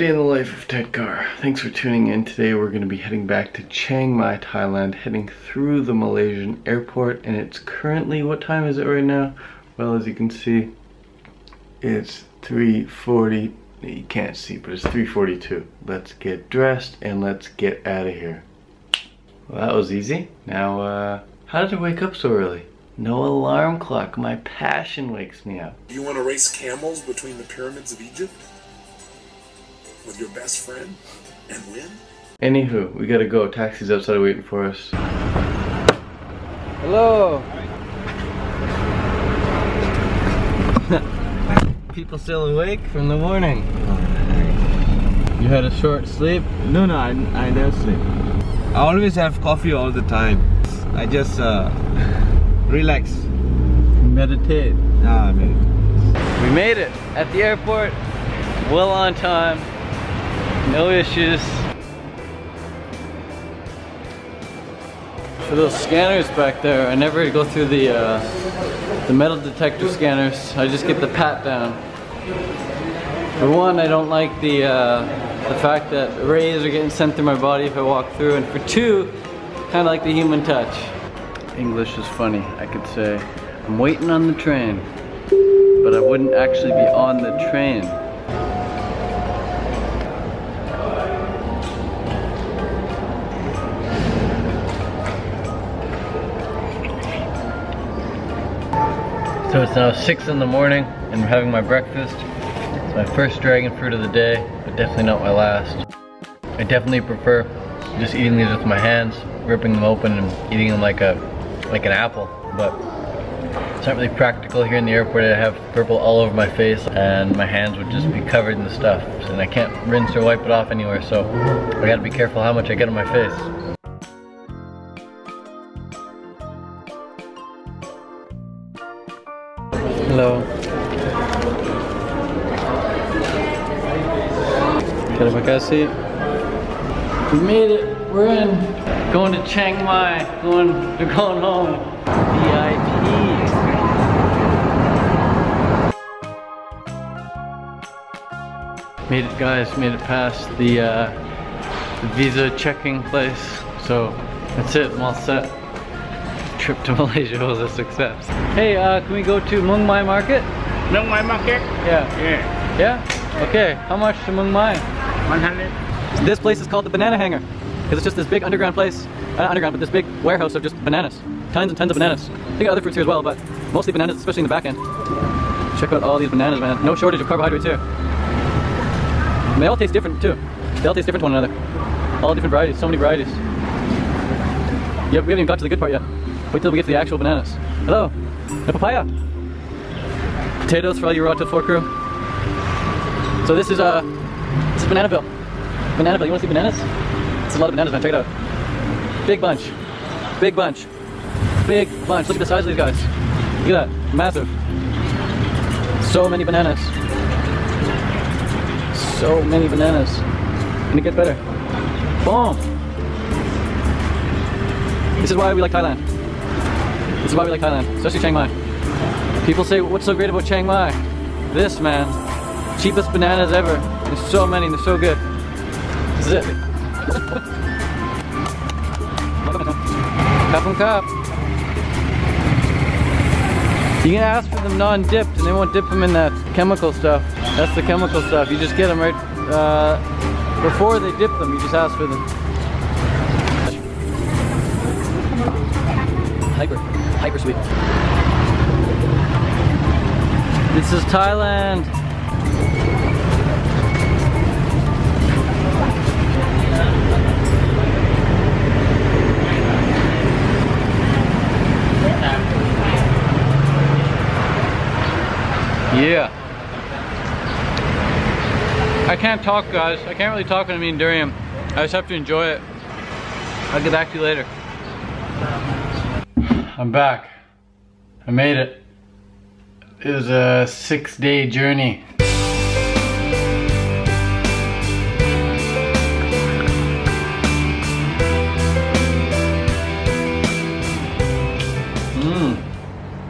day in the life of Ted Carr. Thanks for tuning in. Today we're going to be heading back to Chiang Mai, Thailand, heading through the Malaysian airport, and it's currently, what time is it right now? Well, as you can see, it's 3.40, you can't see, but it's 3.42. Let's get dressed and let's get out of here. Well, that was easy. Now, uh, how did I wake up so early? No alarm clock. My passion wakes me up. Do you want to race camels between the pyramids of Egypt? With your best friend? And win? Anywho, we gotta go. Taxi's outside waiting for us. Hello. People still awake from the morning. You had a short sleep? No, no, I, I never sleep. I always have coffee all the time. I just uh, relax. Meditate. Ah, I mean, We made it at the airport, well on time, no issues. For those scanners back there, I never go through the uh, the metal detector scanners. I just get the pat down. For one, I don't like the uh, the fact that rays are getting sent through my body if I walk through, and for two, kind of like the human touch. English is funny. I could say, I'm waiting on the train, but I wouldn't actually be on the train. It's now uh, 6 in the morning and I'm having my breakfast. It's my first dragon fruit of the day, but definitely not my last. I definitely prefer just eating these with my hands, ripping them open and eating them like a like an apple. But it's not really practical here in the airport. I have purple all over my face and my hands would just be covered in the stuff. And I can't rinse or wipe it off anywhere, so I gotta be careful how much I get on my face. Hello. Terima kasih. We made it. We're in. Going to Chiang Mai. Going. They're going home. VIP. Made it, guys. Made it past the, uh, the visa checking place. So that's it. I'm all set. Trip to Malaysia was a success. Hey, uh, can we go to Muang Mai Market? Nông Mai Market? Yeah. Yeah. Yeah? Okay. How much to Muang Mai? 100. This place is called the Banana Hanger because it's just this big underground place, uh, not underground, but this big warehouse of just bananas. Tons and tons of bananas. They got other fruits here as well, but mostly bananas, especially in the back end. Check out all these bananas, man. No shortage of carbohydrates here. And they all taste different too. They all taste different to one another. All different varieties, so many varieties. Yep, we haven't even got to the good part yet. Wait till we get to the actual bananas. Hello, a papaya. Potatoes for all you till four crew. So this is uh, this is banana bill. Banana bill. You want to see bananas? It's a lot of bananas, man. Check it out. Big bunch. Big bunch. Big bunch. Look at the size of these guys. Look at that. Massive. So many bananas. So many bananas. It gets better. Boom. This is why we like Thailand. This is why we like Thailand, especially Chiang Mai. People say, what's so great about Chiang Mai? This, man. Cheapest bananas ever. There's so many, they're so good. This is it. Cup and cup. You can ask for them non-dipped and they won't dip them in that chemical stuff. That's the chemical stuff. You just get them right uh, before they dip them. You just ask for them. This is Thailand. Yeah. I can't talk, guys. I can't really talk when I'm eating durian. I just have to enjoy it. I'll get back to you later. I'm back. I made it. It was a six day journey. Mmm.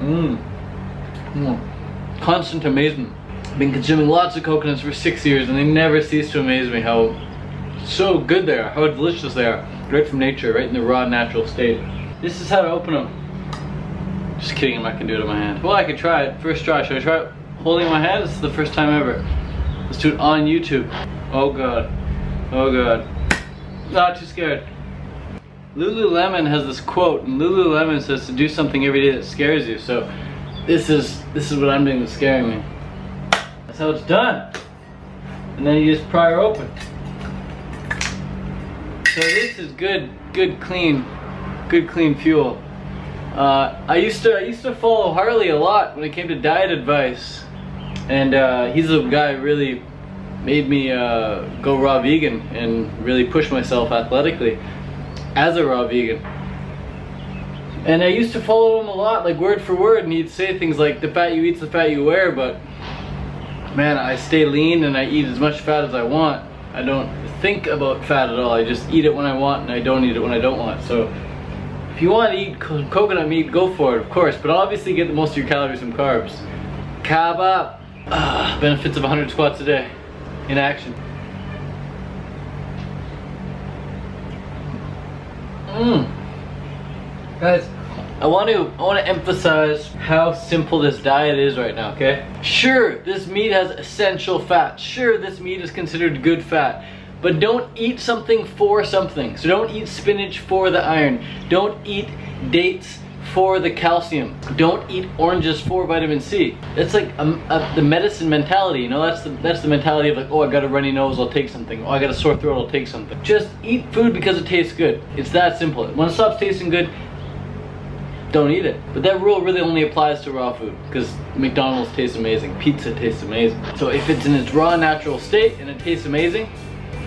Mmm. Mmm. Constant amazement. been consuming lots of coconuts for six years and they never cease to amaze me how so good they are, how delicious they are. Right from nature, right in the raw natural state. This is how to open them. Just kidding, I'm not gonna do it in my hand. Well, I could try it. First try, should I try it holding my hand? This is the first time ever. Let's do it on YouTube. Oh God, oh God. Not too scared. Lululemon has this quote, and Lululemon says to do something every day that scares you. So this is this is what I'm doing that's scaring me. That's how it's done. And then you just pry her open. So this is good, good clean, good clean fuel. Uh, I used to I used to follow Harley a lot when it came to diet advice, and uh, he's a guy who really made me uh, go raw vegan and really push myself athletically as a raw vegan. And I used to follow him a lot, like word for word, and he'd say things like, the fat you eat's the fat you wear, but man, I stay lean and I eat as much fat as I want. I don't think about fat at all. I just eat it when I want and I don't eat it when I don't want. So if you want to eat co coconut meat, go for it, of course, but obviously get the most of your calories from carbs. Carb up. Ah, benefits of 100 squats a day in action. Mmm. Guys, I want to I want to emphasize how simple this diet is right now, okay? Sure, this meat has essential fat. Sure, this meat is considered good fat. But don't eat something for something. So don't eat spinach for the iron. Don't eat dates for the calcium. Don't eat oranges for vitamin C. That's like a, a, the medicine mentality, you know? That's the, that's the mentality of like, oh, I got a runny nose, I'll take something. Oh, I got a sore throat, I'll take something. Just eat food because it tastes good. It's that simple. When it stops tasting good, don't eat it. But that rule really only applies to raw food because McDonald's tastes amazing, pizza tastes amazing. So if it's in its raw natural state and it tastes amazing,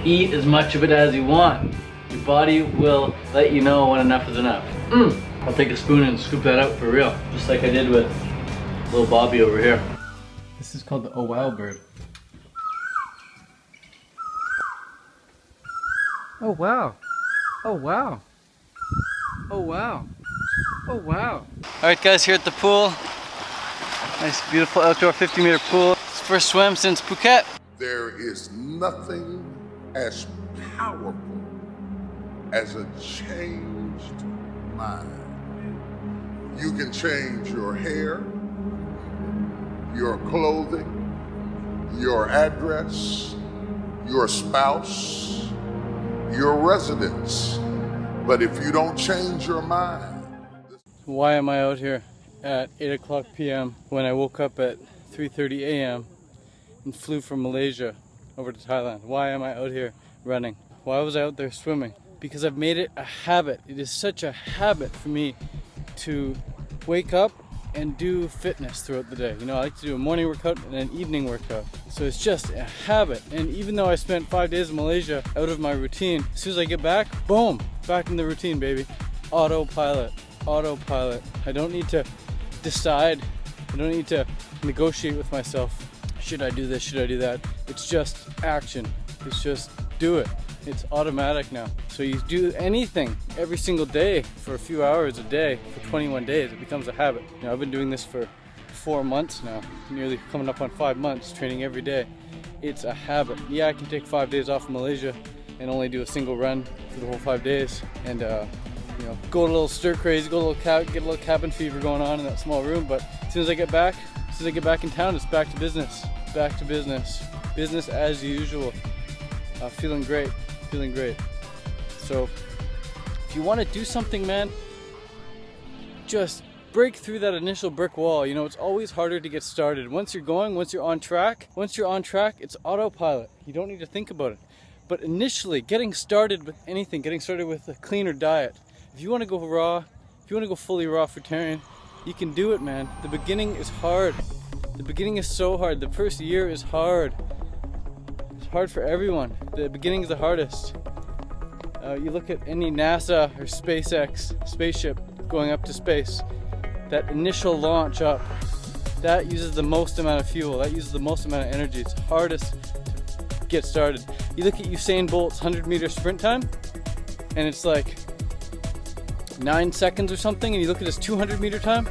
eat as much of it as you want. Your body will let you know when enough is enough. Mm. I'll take a spoon and scoop that out for real, just like I did with little Bobby over here. This is called the Oh Wow bird. Oh wow. Oh wow. Oh wow. Oh wow. Alright guys, here at the pool. Nice beautiful outdoor 50 meter pool. It's first swim since Phuket. There is nothing as powerful as a changed mind. You can change your hair, your clothing, your address, your spouse, your residence. But if you don't change your mind, why am I out here at 8 o'clock p.m. when I woke up at 3.30 a.m. and flew from Malaysia over to Thailand? Why am I out here running? Why was I out there swimming? Because I've made it a habit. It is such a habit for me to wake up and do fitness throughout the day. You know, I like to do a morning workout and an evening workout. So it's just a habit. And even though I spent five days in Malaysia out of my routine, as soon as I get back, boom, back in the routine, baby. Autopilot, autopilot. I don't need to decide. I don't need to negotiate with myself. Should I do this? Should I do that? It's just action. It's just do it. It's automatic now. So you do anything every single day for a few hours a day for 21 days, it becomes a habit. You know, I've been doing this for four months now, nearly coming up on five months, training every day. It's a habit. Yeah, I can take five days off from Malaysia and only do a single run for the whole five days. And uh, you know, go a little stir crazy, go a little get a little cabin fever going on in that small room. But as soon as I get back, as soon as I get back in town, it's back to business. Back to business. Business as usual. Uh, feeling great feeling great. So if you want to do something, man, just break through that initial brick wall. You know, it's always harder to get started. Once you're going, once you're on track, once you're on track, it's autopilot. You don't need to think about it. But initially, getting started with anything, getting started with a cleaner diet, if you want to go raw, if you want to go fully raw fruitarian, you can do it, man. The beginning is hard. The beginning is so hard. The first year is hard hard for everyone. The beginning is the hardest. Uh, you look at any NASA or SpaceX spaceship going up to space, that initial launch up, that uses the most amount of fuel, that uses the most amount of energy. It's hardest to get started. You look at Usain Bolt's 100 meter sprint time, and it's like nine seconds or something, and you look at his 200 meter time,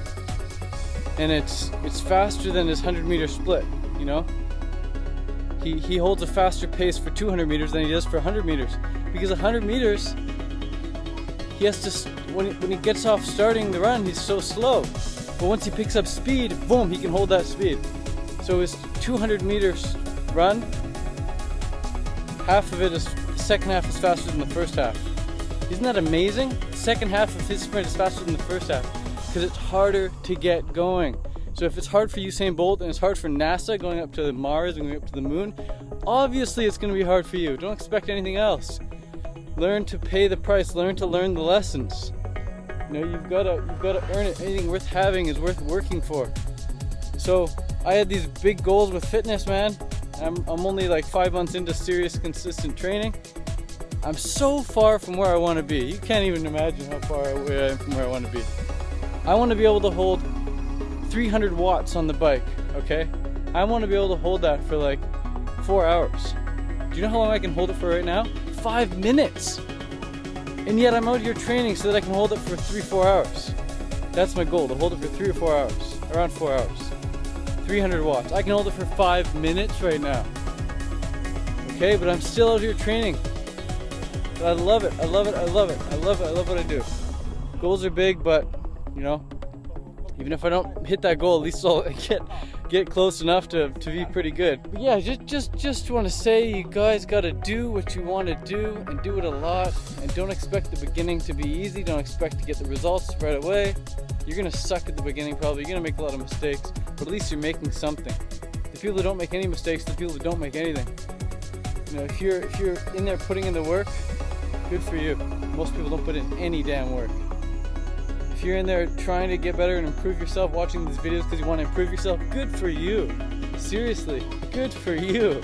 and it's it's faster than his 100 meter split, you know? He, he holds a faster pace for 200 meters than he does for 100 meters. Because 100 meters, he has to, when he, when he gets off starting the run, he's so slow. But once he picks up speed, boom, he can hold that speed. So his 200 meters run, half of it is, the second half is faster than the first half. Isn't that amazing? The second half of his sprint is faster than the first half because it's harder to get going. So if it's hard for Usain Bolt and it's hard for NASA going up to Mars and going up to the moon, obviously it's going to be hard for you. Don't expect anything else. Learn to pay the price. Learn to learn the lessons. You know, you've got to you've got to earn it. Anything worth having is worth working for. So I had these big goals with fitness, man. I'm, I'm only like five months into serious, consistent training. I'm so far from where I want to be. You can't even imagine how far away I am from where I want to be. I want to be able to hold 300 watts on the bike, okay? I want to be able to hold that for like four hours. Do you know how long I can hold it for right now? Five minutes. And yet I'm out here training so that I can hold it for three, four hours. That's my goal, to hold it for three or four hours, around four hours. 300 watts. I can hold it for five minutes right now. Okay, but I'm still out here training. But I love it, I love it, I love it, I love it, I love what I do. Goals are big, but you know, even if I don't hit that goal, at least I'll get get close enough to, to be pretty good. But yeah, just just just want to say you guys got to do what you want to do and do it a lot and don't expect the beginning to be easy. Don't expect to get the results right away. You're gonna suck at the beginning probably. You're gonna make a lot of mistakes, but at least you're making something. The people who don't make any mistakes, the people who don't make anything. You know, if you're if you're in there putting in the work, good for you. Most people don't put in any damn work if you're in there trying to get better and improve yourself, watching these videos because you want to improve yourself, good for you. Seriously, good for you.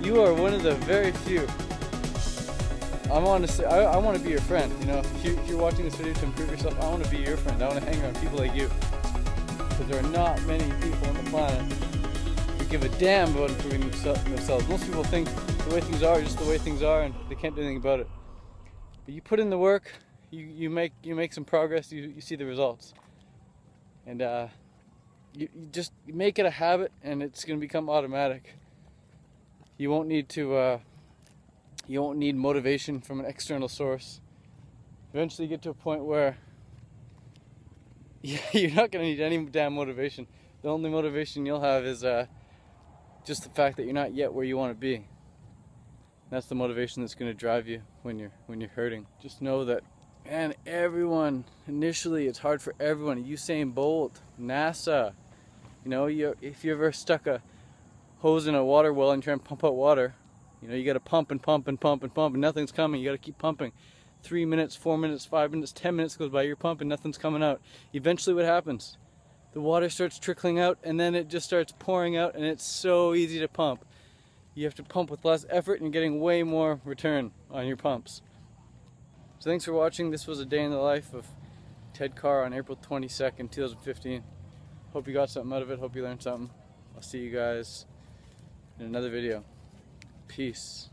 You are one of the very few. I want to I, I want to be your friend. You know, if, you, are watching this video to improve yourself, I want to be your friend. I want to hang around people like you. Because there are not many people on the planet who give a damn about improving themselves. Most people think the way things are is just the way things are and they can't do anything about it. But you put in the work, you, you make you make some progress, you, you see the results. And uh, you, you just make it a habit and it's going to become automatic. You won't need to uh, you won't need motivation from an external source. Eventually you get to a point where you're not going to need any damn motivation. The only motivation you'll have is uh, just the fact that you're not yet where you want to be. That's the motivation that's going to drive you when you're when you're hurting. Just know that and everyone, initially, it's hard for everyone. Usain Bolt, NASA. You know, you, if you ever stuck a hose in a water well and try and pump out water, you know, you got to pump and pump and pump and pump and nothing's coming. You got to keep pumping. Three minutes, four minutes, five minutes, ten minutes goes by, you're pumping, nothing's coming out. Eventually, what happens? The water starts trickling out and then it just starts pouring out and it's so easy to pump. You have to pump with less effort and getting way more return on your pumps. So thanks for watching. This was a day in the life of Ted Carr on April 22nd, 2015. Hope you got something out of it. Hope you learned something. I'll see you guys in another video. Peace.